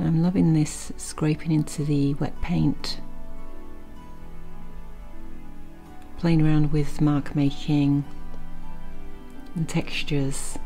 I'm loving this scraping into the wet paint, playing around with mark making and textures.